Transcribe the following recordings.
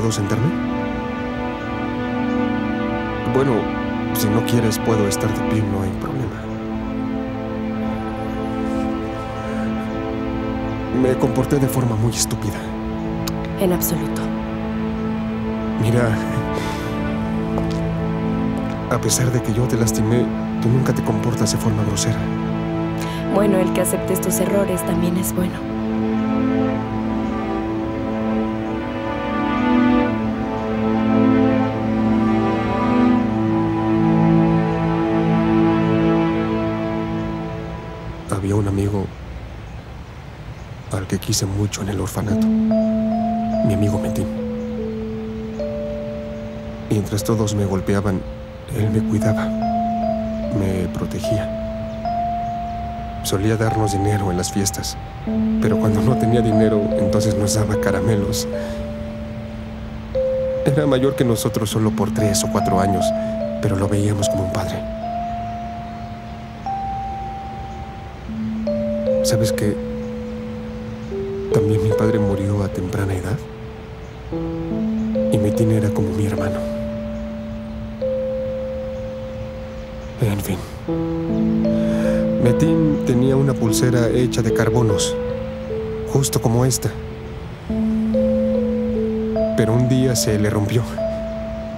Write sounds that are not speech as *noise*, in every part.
¿Puedo sentarme? Bueno, si no quieres, puedo estar de pie, no hay problema. Me comporté de forma muy estúpida. En absoluto. Mira, a pesar de que yo te lastimé, tú nunca te comportas de forma grosera. Bueno, el que aceptes tus errores también es bueno. Amigo al que quise mucho en el orfanato, mi amigo Metín. Mientras todos me golpeaban, él me cuidaba, me protegía. Solía darnos dinero en las fiestas, pero cuando no tenía dinero, entonces nos daba caramelos. Era mayor que nosotros solo por tres o cuatro años, pero lo veíamos como un padre. ¿Sabes qué? También mi padre murió a temprana edad. Y Metín era como mi hermano. En fin. Metín tenía una pulsera hecha de carbonos, justo como esta. Pero un día se le rompió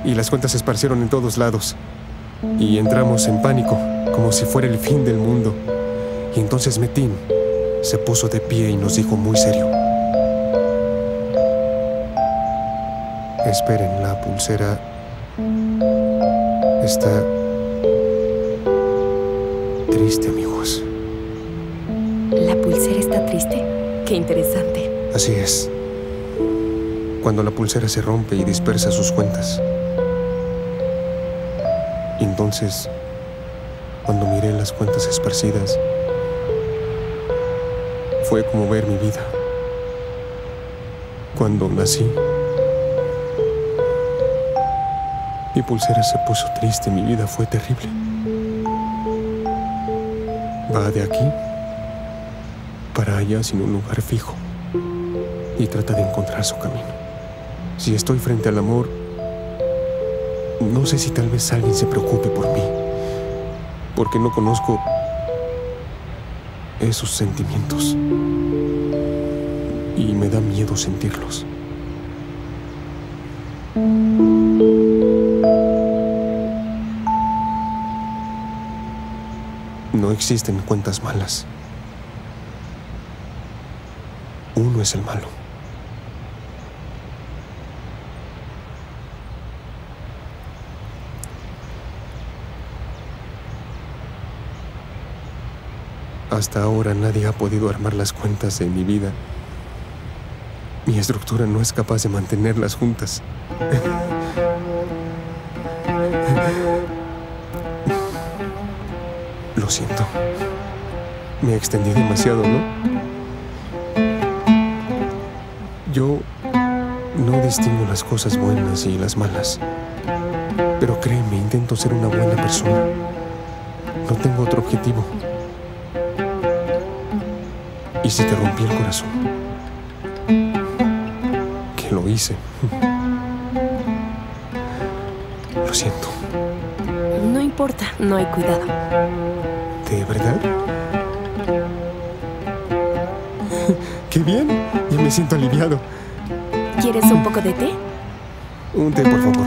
y las cuentas se esparcieron en todos lados. Y entramos en pánico, como si fuera el fin del mundo. Y entonces Metín se puso de pie y nos dijo muy serio. Esperen, la pulsera está triste, amigos. ¿La pulsera está triste? Qué interesante. Así es. Cuando la pulsera se rompe y dispersa sus cuentas. Entonces, cuando miré las cuentas esparcidas, fue como ver mi vida. Cuando nací, mi pulsera se puso triste, mi vida fue terrible. Va de aquí para allá sin un lugar fijo y trata de encontrar su camino. Si estoy frente al amor, no sé si tal vez alguien se preocupe por mí, porque no conozco esos sentimientos y me da miedo sentirlos. No existen cuentas malas. Uno es el malo. Hasta ahora nadie ha podido armar las cuentas de mi vida. Mi estructura no es capaz de mantenerlas juntas. Lo siento. Me extendí demasiado, ¿no? Yo no distingo las cosas buenas y las malas. Pero créeme, intento ser una buena persona. No tengo otro objetivo. Y si te rompí el corazón, que lo hice. *laughs* Lo siento. No importa, no hay cuidado. ¿De verdad? ¡Qué bien! Ya me siento aliviado. ¿Quieres un poco de té? Un té, por favor.